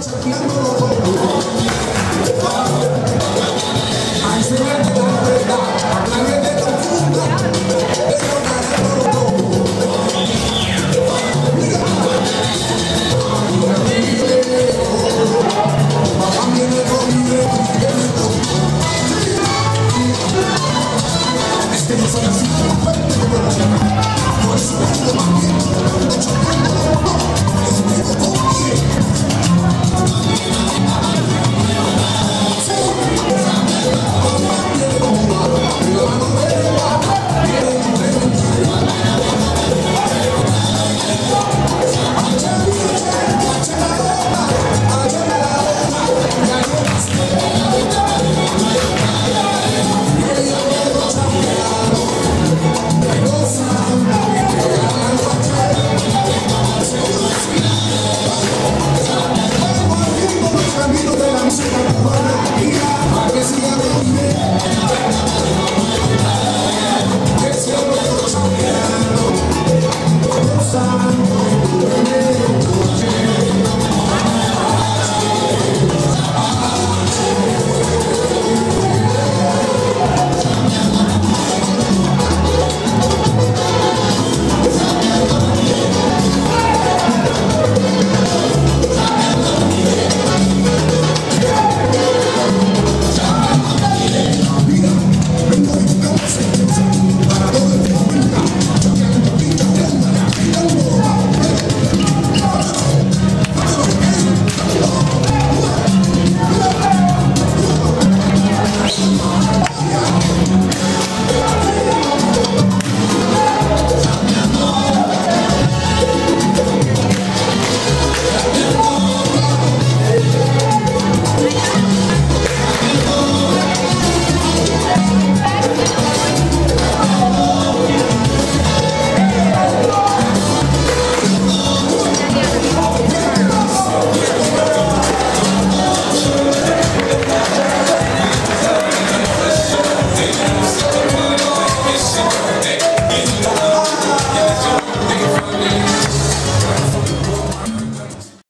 Por eso tengo más tiempo, de hecho tengo